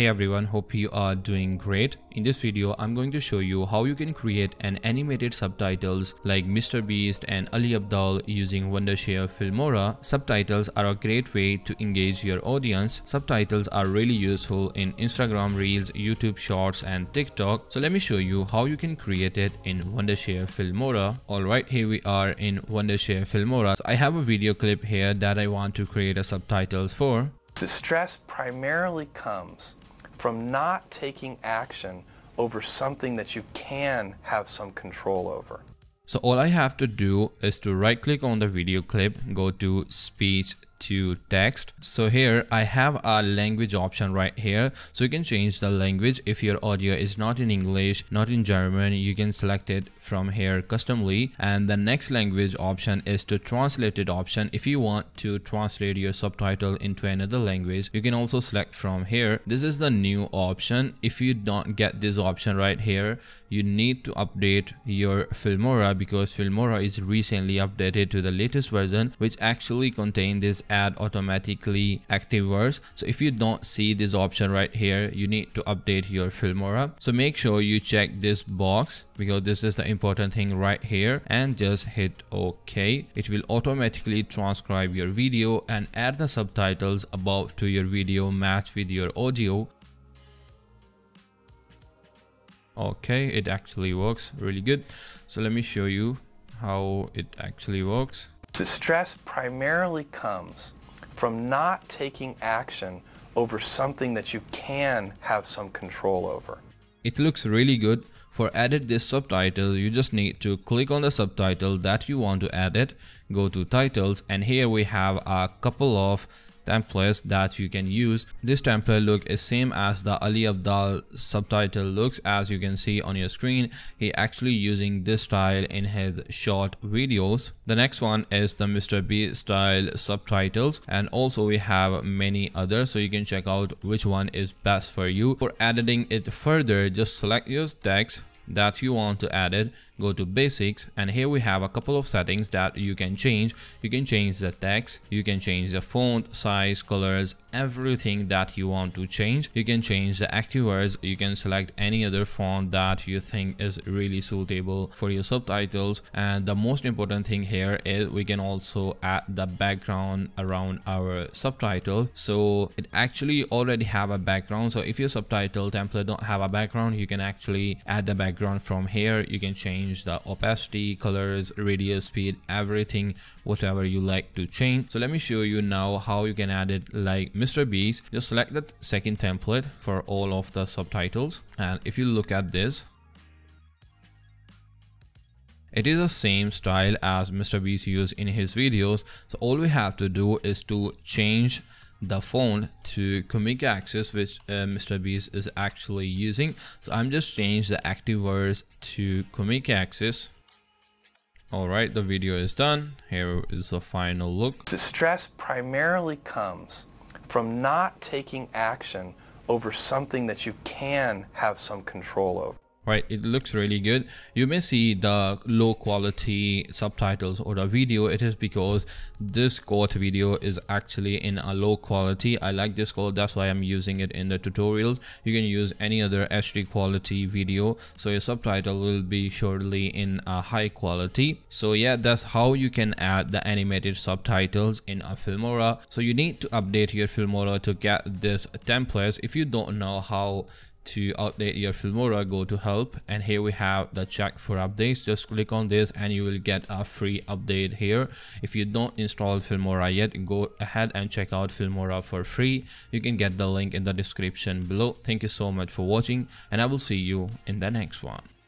Hey everyone, hope you are doing great. In this video, I'm going to show you how you can create an animated subtitles like Mr. Beast and Ali Abdaal using Wondershare Filmora. Subtitles are a great way to engage your audience. Subtitles are really useful in Instagram Reels, YouTube Shorts and TikTok. So let me show you how you can create it in Wondershare Filmora. Alright, here we are in Wondershare Filmora. So I have a video clip here that I want to create a subtitles for. The stress primarily comes from not taking action over something that you can have some control over. So all I have to do is to right click on the video clip, go to speech to text. So here i have a language option right here. So you can change the language. If your audio is not in english not in german you can select it from here customly. And the next language option is to translated option. If you want to translate your subtitle into another language you can also select from here. This is the new option. If you don't get this option right here you need to update your filmora because filmora is recently updated to the latest version which actually contain this add automatically active words. So if you don't see this option right here you need to update your filmora. So make sure you check this box because this is the important thing right here and just hit ok. It will automatically transcribe your video and add the subtitles above to your video match with your audio. Okay it actually works really good. So let me show you how it actually works the stress primarily comes from not taking action over something that you can have some control over. It looks really good. For edit this subtitle, you just need to click on the subtitle that you want to edit, go to titles and here we have a couple of templates that you can use. This template look is same as the Ali Abdaal subtitle looks as you can see on your screen. He actually using this style in his short videos. The next one is the Mr. B style subtitles and also we have many others so you can check out which one is best for you. For editing it further just select your text that you want to add it go to basics and here we have a couple of settings that you can change. You can change the text you can change the font size colors everything that you want to change. You can change the active words. You can select any other font that you think is really suitable for your subtitles. And the most important thing here is we can also add the background around our subtitle. So it actually already have a background. So if your subtitle template don't have a background you can actually add the background from here you can change change the opacity colors radius speed everything whatever you like to change so let me show you now how you can add it like mr beast just select the second template for all of the subtitles and if you look at this it is the same style as Mr. Beast used in his videos. So all we have to do is to change the phone to Komika Axis which uh, mr beast is actually using. So i'm just change the active words to Komika Axis. All right the video is done. Here is the final look. The stress primarily comes from not taking action over something that you can have some control over right? It looks really good. You may see the low quality subtitles or the video. It is because this court video is actually in a low quality. I like this code that's why i'm using it in the tutorials. You can use any other hd quality video. So your subtitle will be surely in a high quality. So yeah that's how you can add the animated subtitles in a filmora. So you need to update your filmora to get this templates. If you don't know how to update your filmora uh, go to help. And here we have the check for updates. Just click on this and you will get a free update here. If you don't install filmora yet go ahead and check out filmora for free. You can get the link in the description below. Thank you so much for watching and i will see you in the next one